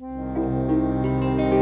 Thank you.